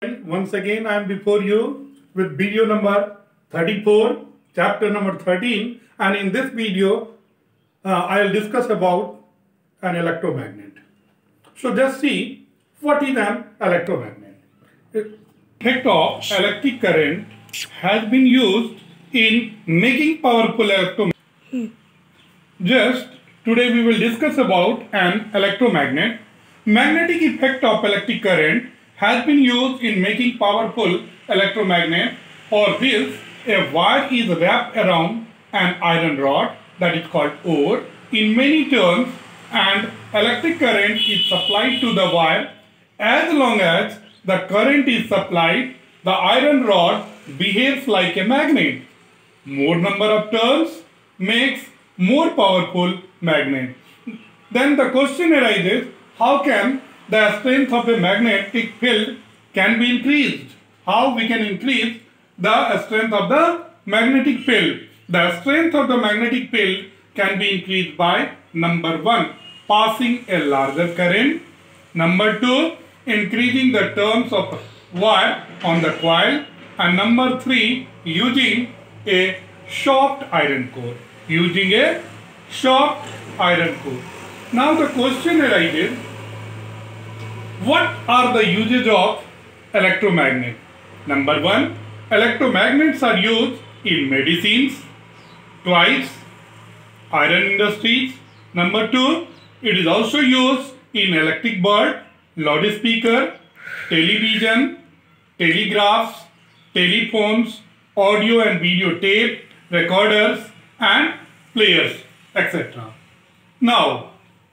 Once again, I am before you with video number 34, chapter number 13, and in this video, uh, I will discuss about an electromagnet. So just see what is an electromagnet. Effect of electric current has been used in making powerful electromagnet. Just today we will discuss about an electromagnet. Magnetic effect of electric current has been used in making powerful electromagnet. For this, a wire is wrapped around an iron rod that is called core in many turns and electric current is supplied to the wire as long as the current is supplied the iron rod behaves like a magnet more number of turns makes more powerful magnet then the question arises how can the strength of a magnetic field can be increased. How we can increase the strength of the magnetic field? The strength of the magnetic field can be increased by number 1 passing a larger current. Number 2 increasing the turns of wire on the coil. And number 3 using a soft iron core. Using a soft iron core. Now the question arises what are the uses of electromagnet? Number 1 electromagnets are used in medicines. Twice iron industries. Number 2 it is also used in electric bulb loudspeaker television telegraphs telephones audio and video tape recorders and players etc now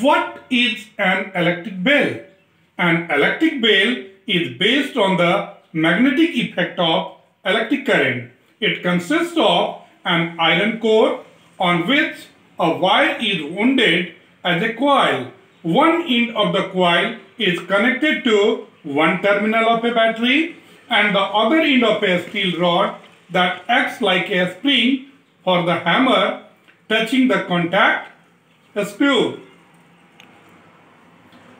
what is an electric bell an electric bell is based on the magnetic effect of electric current. It consists of an iron core on which a wire is wounded as a coil. One end of the coil is connected to one terminal of a battery and the other end of a steel rod that acts like a spring for the hammer touching the contact screw.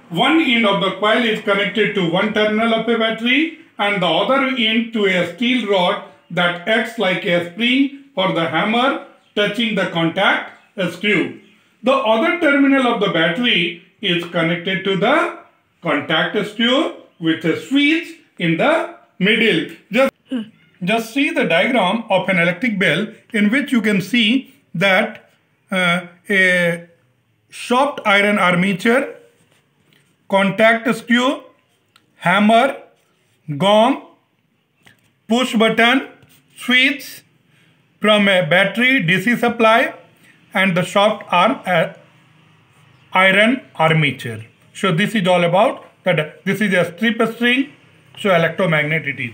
One end of the coil is connected to one terminal of a battery and the other end to a steel rod that acts like a spring for the hammer touching the contact screw. The other terminal of the battery is connected to the contact screw with a switch in the middle. Just, just see the diagram of an electric bell in which you can see that uh, a soft iron armature contact screw, hammer, gong, push button, switch from a battery DC supply and the soft arm uh, iron armature. So this is all about that this is a strip string so electromagnet it is.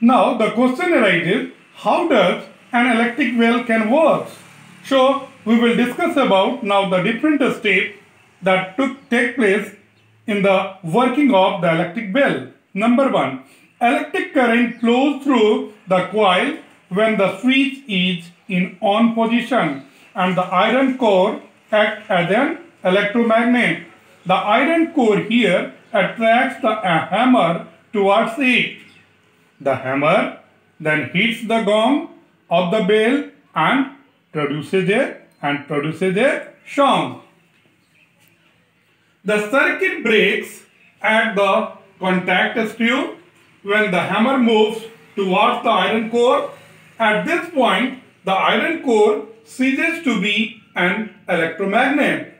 Now the question arises how does an electric bell can work? So we will discuss about now the different steps that took take place in the working of the electric bell. Number one, electric current flows through the coil when the switch is in on position and the iron core acts as an electromagnet. The iron core here attracts the hammer towards it. The hammer then hits the gong of the bell and produces a and produces a sound. The circuit breaks at the contact screw when the hammer moves towards the iron core. At this point, the iron core ceases to be an electromagnet.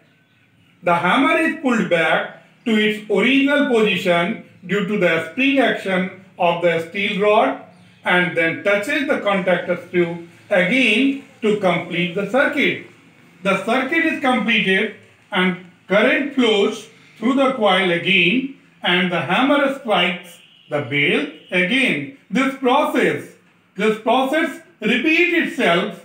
The hammer is pulled back to its original position due to the spring action of the steel rod and then touches the contact screw again to complete the circuit. The circuit is completed and current flows through the coil again and the hammer strikes the bell again. This process, this process repeats itself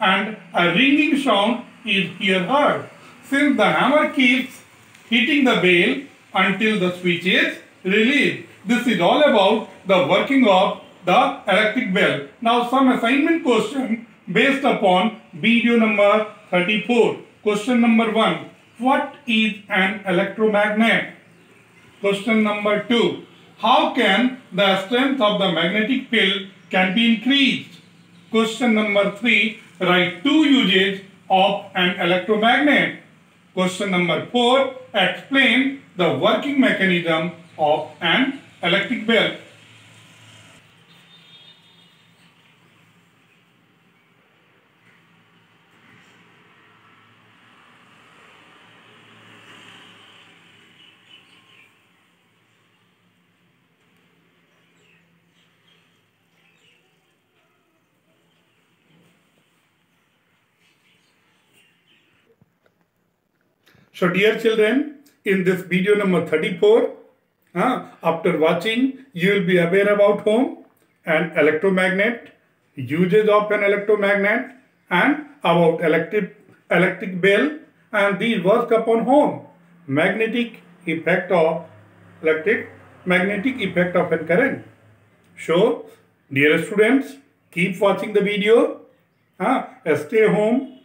and a ringing sound is here heard. Since the hammer keeps hitting the bell until the switch is released. This is all about the working of the electric bell. Now some assignment question based upon video number 34. Question number 1. What is an electromagnet? Question number 2. how can the strength of the magnetic field can be increased? Question number 3, write two uses of an electromagnet. Question number 4, explain the working mechanism of an electric bell. So dear children, in this video number 34, uh, after watching, you will be aware about home and electromagnet, uses of an electromagnet and about electric, electric bell and these work upon home. Magnetic effect of electric, magnetic effect of a current. So, dear students, keep watching the video. Uh, stay home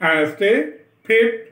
and stay fit.